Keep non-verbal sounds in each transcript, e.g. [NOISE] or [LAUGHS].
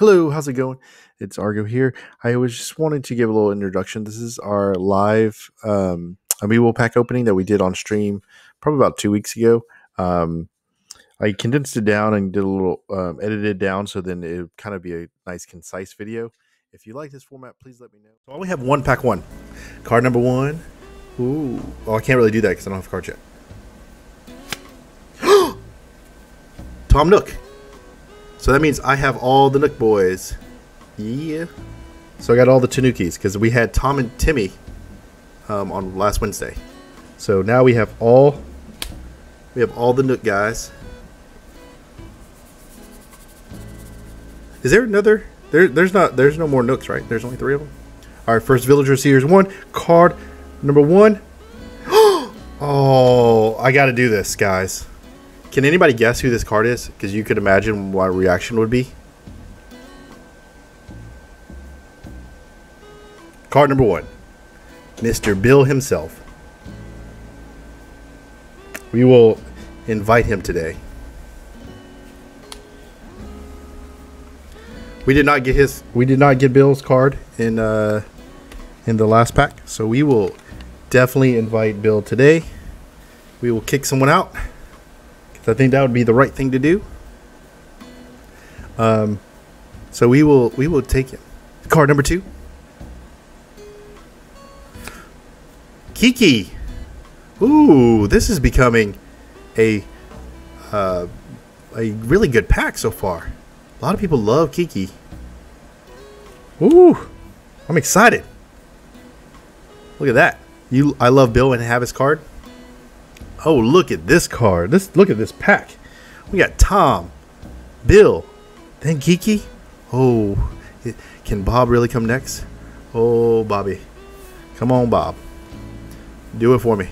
Hello, how's it going? It's Argo here. I was just wanting to give a little introduction. This is our live um, Amiibo pack opening that we did on stream probably about two weeks ago. Um, I condensed it down and did a little um, edited down so then it would kind of be a nice, concise video. If you like this format, please let me know. So I only have one pack one. Card number one. Ooh. Well, I can't really do that because I don't have a card yet. [GASPS] Tom Nook. So that means I have all the Nook boys. Yeah. So I got all the Tanukis because we had Tom and Timmy um, on last Wednesday. So now we have all we have all the Nook guys. Is there another? There, there's not. There's no more Nooks, right? There's only three of them. All right, first Villager Series one card number one. [GASPS] oh, I got to do this, guys. Can anybody guess who this card is? Because you could imagine what reaction would be. Card number one Mr. Bill himself. We will invite him today. We did not get his we did not get Bill's card in uh in the last pack, so we will definitely invite Bill today. We will kick someone out. I think that would be the right thing to do. Um, so we will we will take him. Card number two. Kiki. Ooh, this is becoming a uh, a really good pack so far. A lot of people love Kiki. Ooh, I'm excited. Look at that. You, I love Bill and have his card. Oh, look at this card. This look at this pack. We got Tom, Bill, then Kiki. Oh, can Bob really come next? Oh, Bobby. Come on, Bob. Do it for me.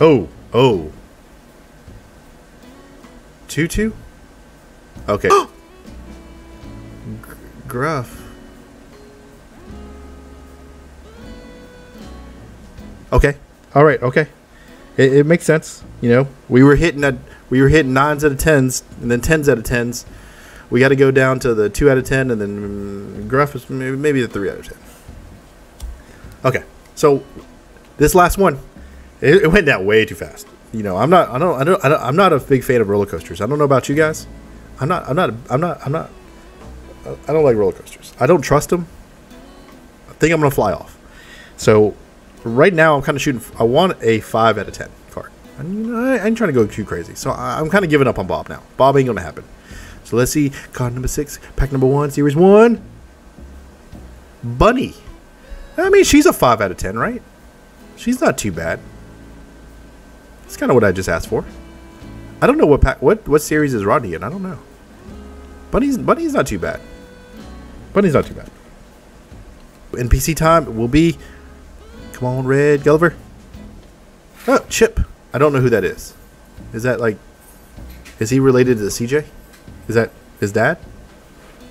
Oh, oh. Tutu? Okay. [GASPS] Gruff. Okay. All right. Okay. It, it, makes sense. You know, we were hitting a we were hitting nines out of tens and then tens out of tens. We got to go down to the two out of ten and then Gruff is maybe, maybe the three out of ten. Okay. So this last one, it, it, went down way too fast. You know, I'm not. I don't. I don't. I. I'm not a big fan of roller coasters. I don't know about you guys. I'm not. I'm not. I'm not. I'm not. I don't like roller coasters. I don't trust them. I think I'm gonna fly off. So right now I'm kind of shooting. I want a five out of ten card. You I, ain't trying to go too crazy, so I, am kind of giving up on Bob now. Bob ain't gonna happen. So let's see card number six, pack number one, series one. Bunny. I mean, she's a five out of ten, right? She's not too bad. That's kind of what I just asked for. I don't know what pack, what what series is Rodney in. I don't know. Bunny's Bunny's not too bad. Bunny's not too bad. NPC time will be Come on, Red Gulliver. Oh, Chip. I don't know who that is. Is that like. Is he related to the CJ? Is that his dad?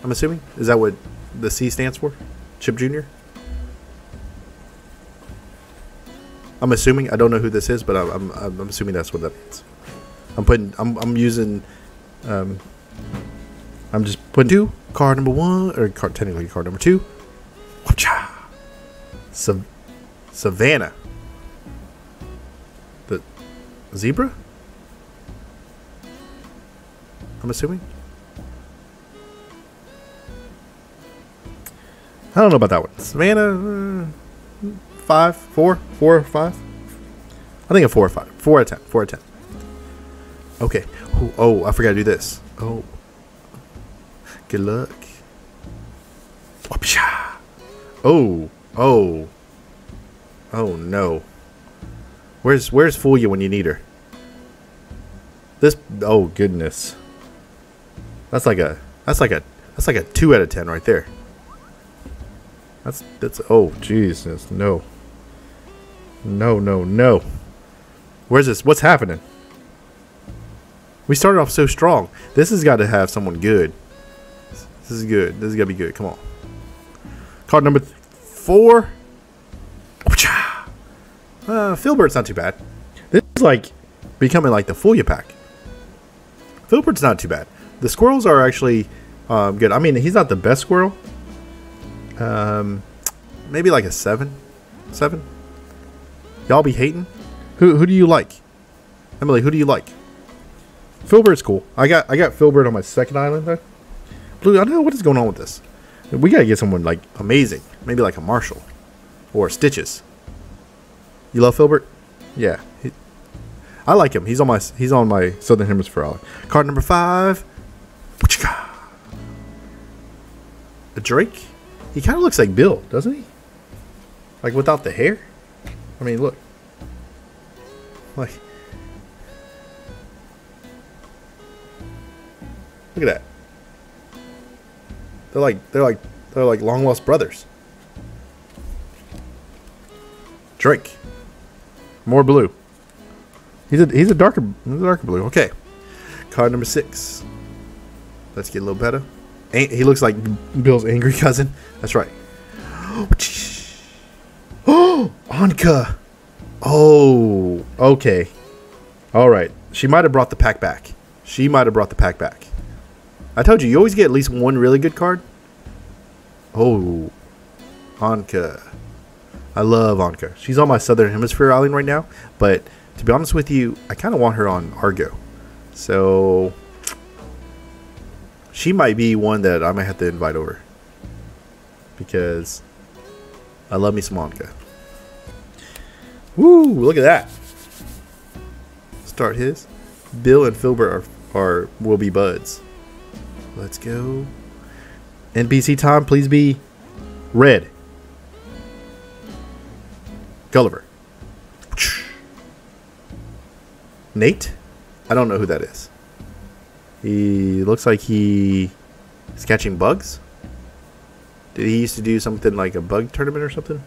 I'm assuming? Is that what the C stands for? Chip Jr.? I'm assuming. I don't know who this is, but I'm, I'm, I'm assuming that's what that means. I'm putting. I'm, I'm using. Um, I'm just putting two. Card number one, or card technically card number two. Whatcha? Savannah. The zebra? I'm assuming. I don't know about that one. Savannah, uh, five, four, four, five. I think a four or five. Four out of ten. Four out of ten. Okay. Oh, oh, I forgot to do this. Oh. Good luck. Oh, oh. Oh no. Where's where's Fulia when you need her? This oh goodness. That's like a that's like a that's like a two out of ten right there. That's that's oh Jesus no. No no no. Where's this? What's happening? We started off so strong. This has got to have someone good. This is good. This is gonna be good. Come on. Card number four. Uh, Filbert's not too bad. This is like becoming like the Fulia pack. Filbert's not too bad. The squirrels are actually um, good. I mean, he's not the best squirrel. Um, maybe like a seven, seven. Y'all be hating. Who who do you like? Emily, who do you like? Filbert's cool. I got I got Filbert on my second island. Blue, I don't know what is going on with this. We gotta get someone like amazing. Maybe like a Marshall. Or Stitches. You love Filbert? Yeah. He, I like him. He's on my he's on my Southern Hemisphere. Card number five. A Drake? He kind of looks like Bill, doesn't he? Like without the hair? I mean, look. Like Look at that. They're like they're like they're like long lost brothers. Drake. More blue. He's a he's a darker he's a darker blue. Okay. Card number six. Let's get a little better. He looks like Bill's angry [LAUGHS] cousin. That's right. Oh, [GASPS] Anka. Oh, okay. All right. She might have brought the pack back. She might have brought the pack back. I told you, you always get at least one really good card. Oh, Anka. I love Anka. She's on my Southern Hemisphere island right now, but to be honest with you, I kind of want her on Argo. So she might be one that I might have to invite over because I love me some Anka. Woo! Look at that. Start his. Bill and Filbert are, are will be buds. Let's go. NPC time, please be red. Gulliver. Nate? I don't know who that is. He looks like he is catching bugs. Did he used to do something like a bug tournament or something?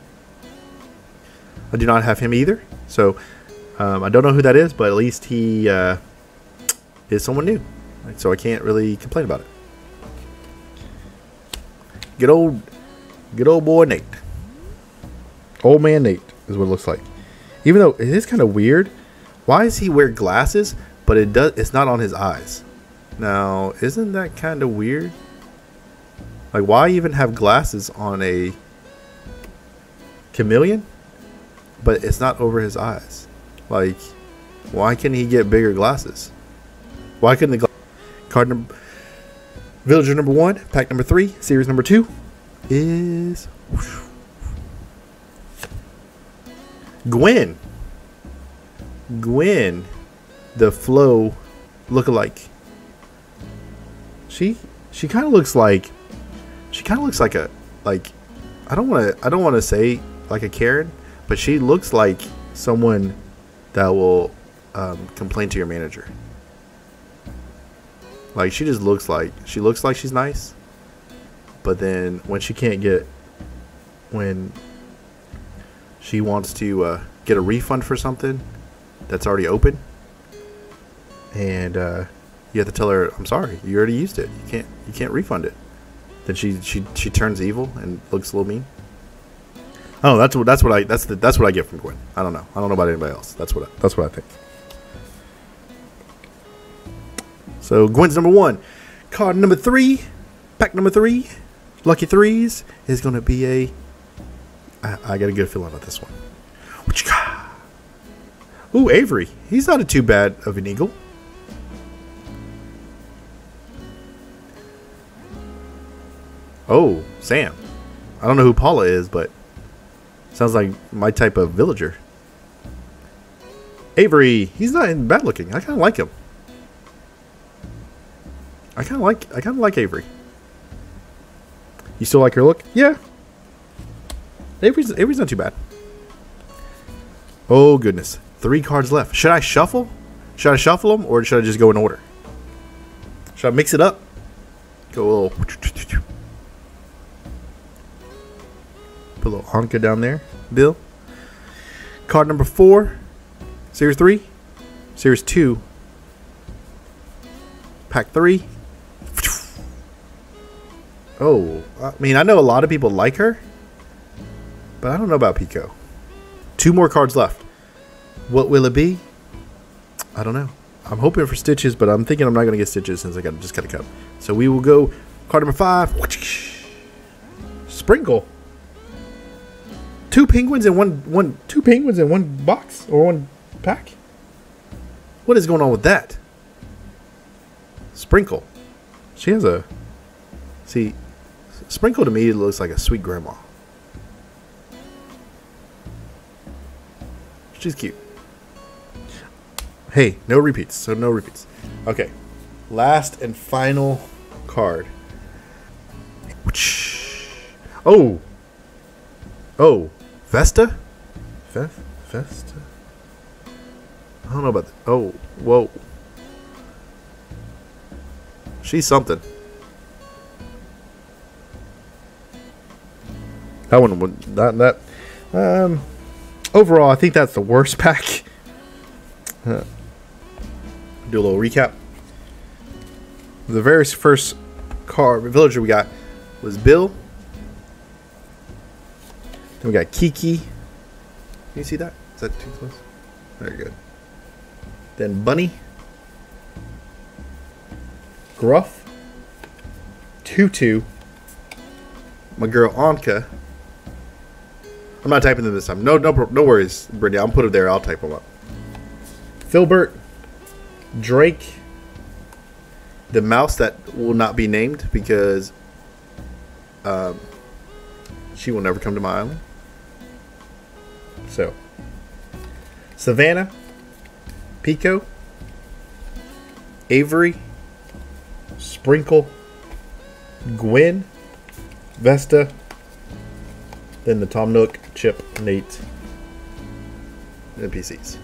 I do not have him either. So um, I don't know who that is, but at least he uh, is someone new. So I can't really complain about it. Good old, good old boy Nate. Old man Nate is what it looks like. Even though it is kind of weird. Why does he wear glasses, but it does? It's not on his eyes. Now, isn't that kind of weird? Like, why even have glasses on a chameleon? But it's not over his eyes. Like, why can't he get bigger glasses? Why couldn't the card number Villager number one, pack number three, series number two is Gwen. Gwen, the Flo look-alike. She she kind of looks like she kind of looks like a like I don't want to I don't want to say like a Karen, but she looks like someone that will um, complain to your manager. Like she just looks like she looks like she's nice, but then when she can't get when she wants to uh, get a refund for something that's already open, and uh, you have to tell her, "I'm sorry, you already used it. You can't you can't refund it." Then she she she turns evil and looks a little mean. Oh, that's what that's what I that's the, that's what I get from Gwen. I don't know. I don't know about anybody else. That's what I, that's what I think. So Gwen's number one. Card number three, pack number three, lucky threes is going to be a. I, I got a good feeling about this one. Ooh, Avery. He's not a too bad of an eagle. Oh, Sam. I don't know who Paula is, but sounds like my type of villager. Avery. He's not bad looking. I kind of like him. I kind of like I kind of like Avery. You still like her look? Yeah. Avery's Avery's not too bad. Oh goodness, three cards left. Should I shuffle? Should I shuffle them or should I just go in order? Should I mix it up? Go a little. Put a little Anka down there, Bill. Card number four, Series three, Series two, Pack three. Oh, I mean, I know a lot of people like her, but I don't know about Pekoe. Two more cards left. What will it be? I don't know. I'm hoping for stitches, but I'm thinking I'm not gonna get stitches since I got just got a cup. So we will go card number five. Sprinkle. Two penguins in one one two penguins in one box or one pack. What is going on with that? Sprinkle. She has a see. Sprinkle to me looks like a sweet grandma. She's cute. Hey, no repeats. So no repeats. Okay. Last and final card. Oh. Oh. Vesta? Ve- Vesta? I don't know about that. Oh, whoa. She's something. That one would that that um overall I think that's the worst [LAUGHS] pack. Do a little recap. The very first car villager we got was Bill. Then we got Kiki. Can you see that? Is that too close? Very good. Then Bunny. Gruff. Tutu. My girl Anka. I'm not typing them this time. No, no, no worries, Brittany. I'll put it there. I'll type them up. Filbert. Drake. The mouse that will not be named because um, she will never come to my island. So, Savannah, Pekoe, Avery, Sprinkle, Gwen, Vesta, then the Tom Nook, Nate, NPCs.